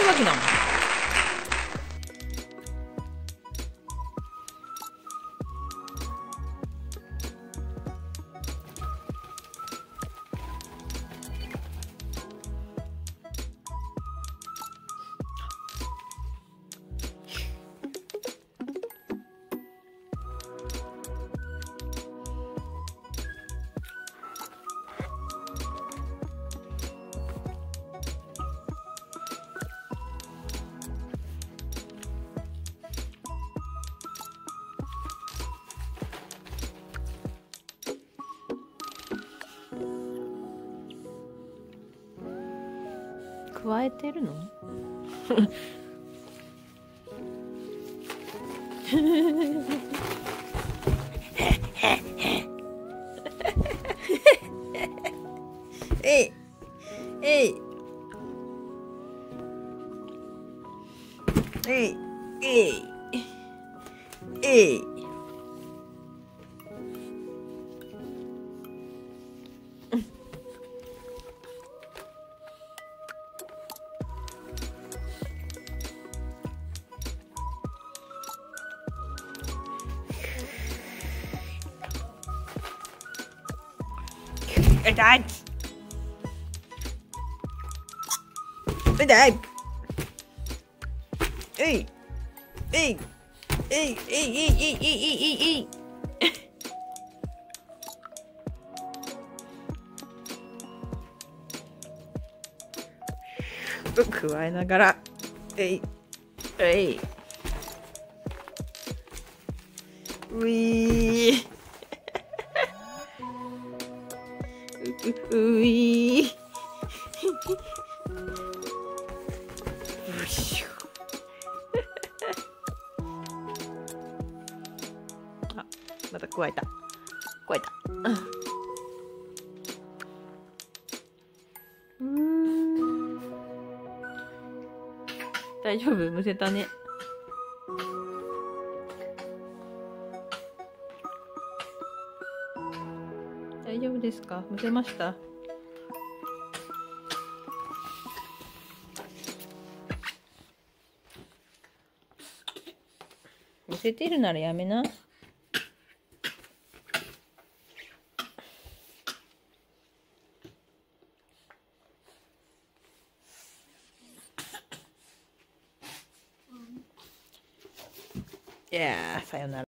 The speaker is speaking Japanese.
ってわけなの。加えてるの？えい。えい。えい。えい。えい。痛い痛いえいえいえいえいえいえいえいえいえい加えながらえいえいういーううい。ーうしゅあまた加えた。加えた。うん。大丈夫？むせたね。大丈夫ですか？むせました？むせてるならやめな。いやーさよなら。